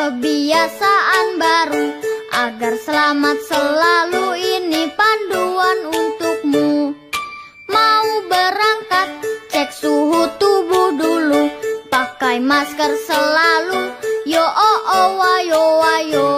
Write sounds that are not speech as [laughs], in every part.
kebiasaan baru agar selamat selalu ini panduan untukmu. Mau berangkat cek suhu tubuh dulu pakai masker selalu. Yo oh, oh wayo wayo.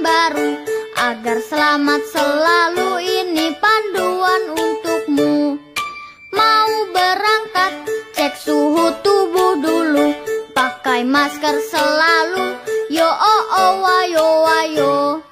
baru Agar selamat selalu ini panduan untukmu. Mau berangkat cek suhu tubuh dulu Pakai masker selalu. Yo oh oh wayo wayo.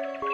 Thank [laughs] you.